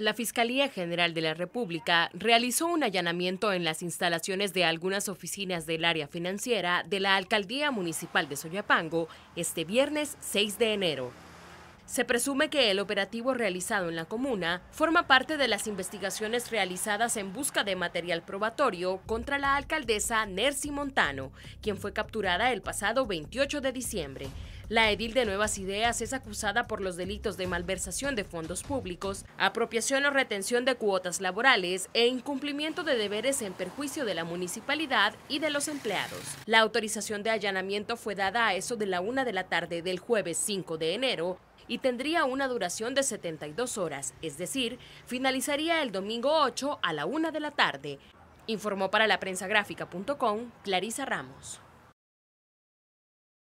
La Fiscalía General de la República realizó un allanamiento en las instalaciones de algunas oficinas del área financiera de la Alcaldía Municipal de Soyapango este viernes 6 de enero. Se presume que el operativo realizado en la comuna forma parte de las investigaciones realizadas en busca de material probatorio contra la alcaldesa Nercy Montano, quien fue capturada el pasado 28 de diciembre. La edil de Nuevas Ideas es acusada por los delitos de malversación de fondos públicos, apropiación o retención de cuotas laborales e incumplimiento de deberes en perjuicio de la municipalidad y de los empleados. La autorización de allanamiento fue dada a eso de la una de la tarde del jueves 5 de enero y tendría una duración de 72 horas, es decir, finalizaría el domingo 8 a la una de la tarde, informó para la prensa gráfica.com Clarisa Ramos.